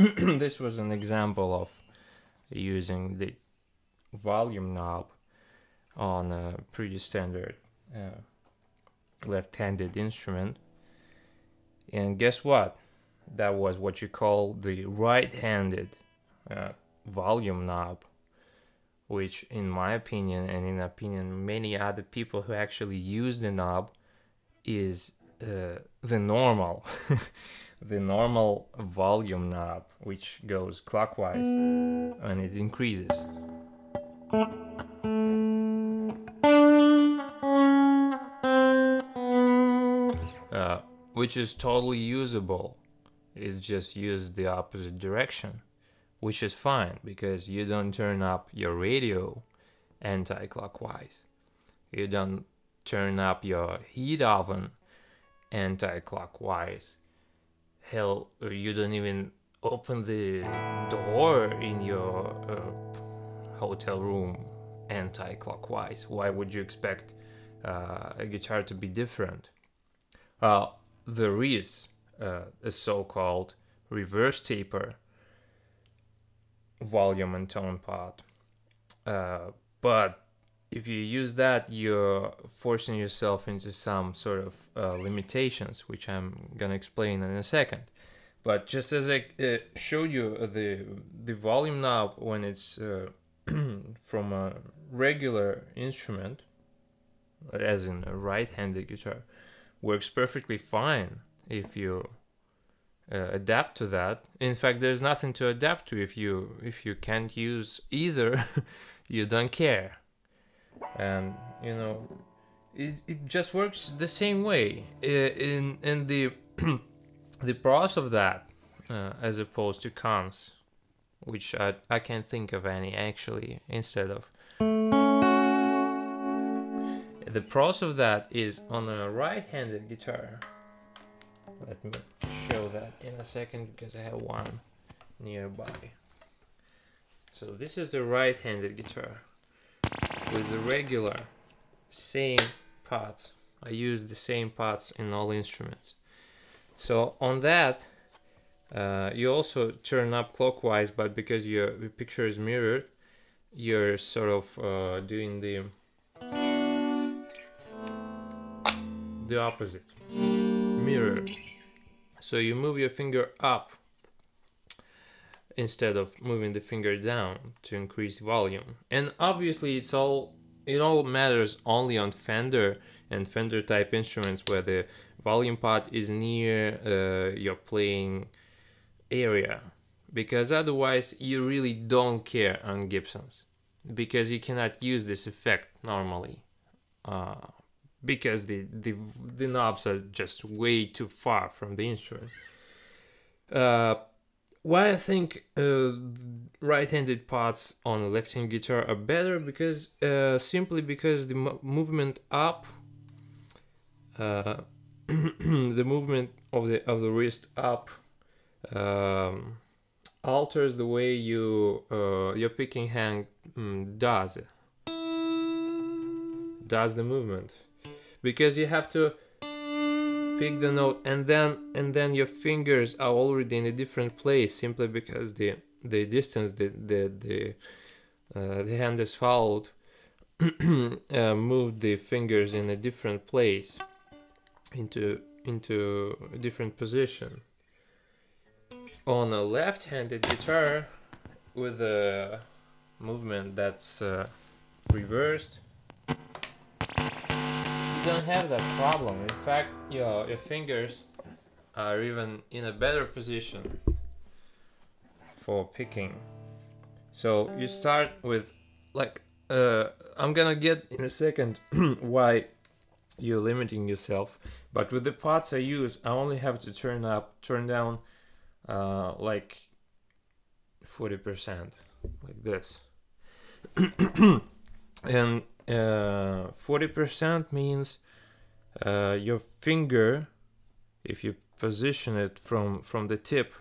This was an example of using the volume knob on a pretty standard uh, left-handed instrument. And guess what? That was what you call the right-handed uh, volume knob, which in my opinion and in opinion many other people who actually use the knob is uh, the normal the normal volume knob which goes clockwise and it increases. Uh, which is totally usable. It's just use the opposite direction which is fine because you don't turn up your radio anti-clockwise. You don't turn up your heat oven anti-clockwise. Hell you don't even open the door in your uh, hotel room anti-clockwise. Why would you expect uh, a guitar to be different? Uh, there is uh, a so-called reverse taper volume and tone pot uh, but if you use that, you're forcing yourself into some sort of uh, limitations, which I'm gonna explain in a second. But just as I uh, showed you uh, the the volume knob when it's uh, from a regular instrument, as in a right-handed guitar, works perfectly fine if you uh, adapt to that. In fact, there's nothing to adapt to if you if you can't use either. you don't care and you know it, it just works the same way in in the the pros of that uh, as opposed to cons which I, I can't think of any actually instead of. The pros of that is on a right-handed guitar. Let me show that in a second because I have one nearby. So this is the right-handed guitar with the regular same pots. I use the same pots in all instruments. So on that, uh, you also turn up clockwise, but because your picture is mirrored, you're sort of uh, doing the the opposite, mirror. So you move your finger up instead of moving the finger down to increase volume. And obviously it's all it all matters only on Fender and Fender type instruments where the volume pot is near uh, your playing area because otherwise you really don't care on Gibsons because you cannot use this effect normally uh, because the, the the knobs are just way too far from the instrument. Uh, why I think uh, right-handed parts on left-hand guitar are better because uh, simply because the mo movement up, uh, the movement of the of the wrist up um, alters the way you uh, your picking hand um, does. Does the movement. Because you have to pick the note and then and then your fingers are already in a different place simply because the the distance the the the, uh, the hand is followed uh, moved the fingers in a different place into into a different position. On a left-handed guitar with a movement that's uh, reversed don't have that problem. In fact, your, your fingers are even in a better position for picking. So you start with like uh, I'm gonna get in a second why you're limiting yourself. But with the pots I use, I only have to turn up, turn down uh, like 40%, like this. and 40% uh, means uh, your finger, if you position it from, from the tip,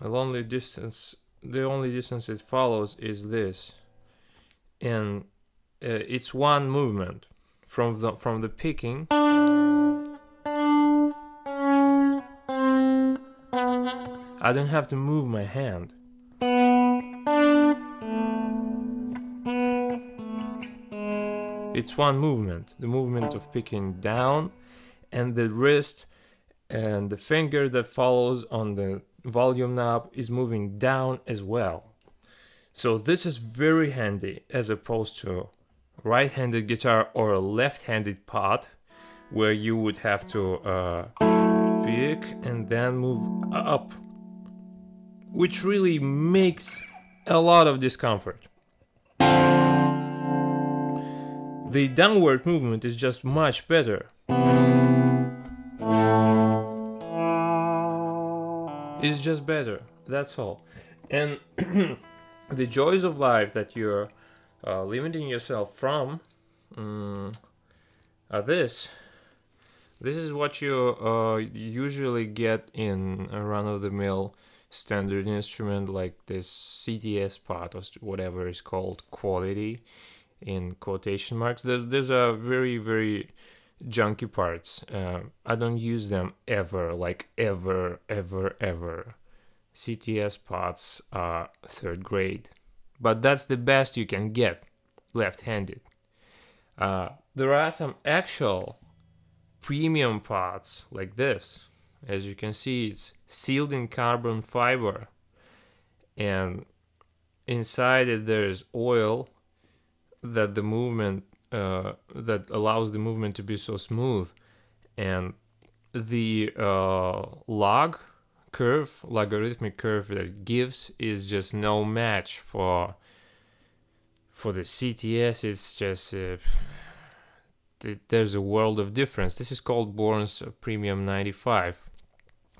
the only distance, the only distance it follows is this. And uh, it's one movement from the, from the picking I don't have to move my hand. It's one movement, the movement of picking down and the wrist and the finger that follows on the volume knob is moving down as well. So this is very handy as opposed to right-handed guitar or a left-handed pot where you would have to uh, pick and then move up which really makes a lot of discomfort. The downward movement is just much better. It's just better, that's all. And the joys of life that you're uh, limiting yourself from um, are this. This is what you uh, usually get in a run-of-the-mill standard instrument like this CTS part or whatever is called quality in quotation marks. There's there's a very very junky parts. Uh, I don't use them ever, like ever, ever, ever. CTS pots are third grade, but that's the best you can get left-handed. Uh, there are some actual premium pots like this. As you can see, it's sealed in carbon fiber, and inside it there's oil that the movement uh, that allows the movement to be so smooth, and the uh, log curve, logarithmic curve that it gives is just no match for for the CTS. It's just uh, there's a world of difference. This is called Bourns Premium 95.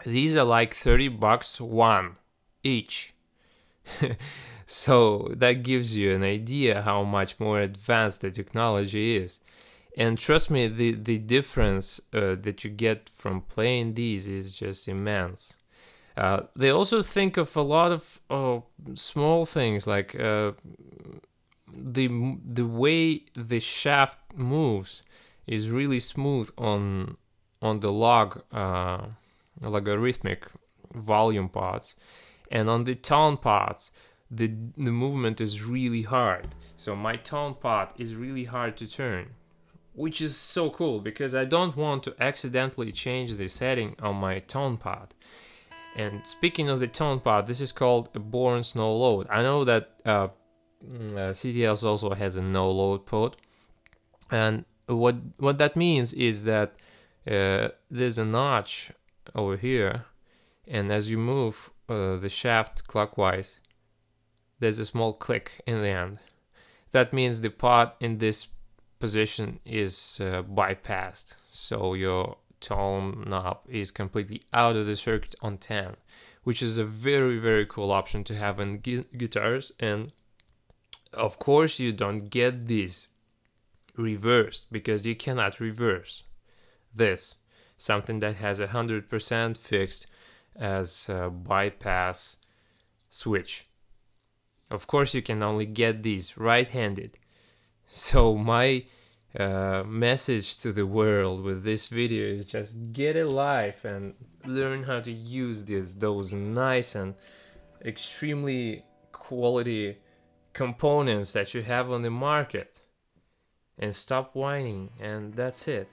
These are like 30 bucks one each. so that gives you an idea how much more advanced the technology is. And trust me, the, the difference uh, that you get from playing these is just immense. Uh, they also think of a lot of small things like uh, the the way the shaft moves is really smooth on on the log uh, logarithmic volume pots and on the tone pots the the movement is really hard. So my tone pot is really hard to turn which is so cool because I don't want to accidentally change the setting on my tone pot. And speaking of the tone pot this is called a Bourns no load. I know that uh, mm, uh, also has a no load pot and what what that means is that uh, there's a notch over here. And as you move uh, the shaft clockwise there's a small click in the end. That means the pot in this position is uh, bypassed. So your tone knob is completely out of the circuit on 10 which is a very very cool option to have in gu guitars. And of course you don't get this reversed because you cannot reverse this. Something that has a 100% fixed as a bypass switch. Of course, you can only get these right-handed. So my uh, message to the world with this video is just get a life and learn how to use these those nice and extremely quality components that you have on the market and stop whining and that's it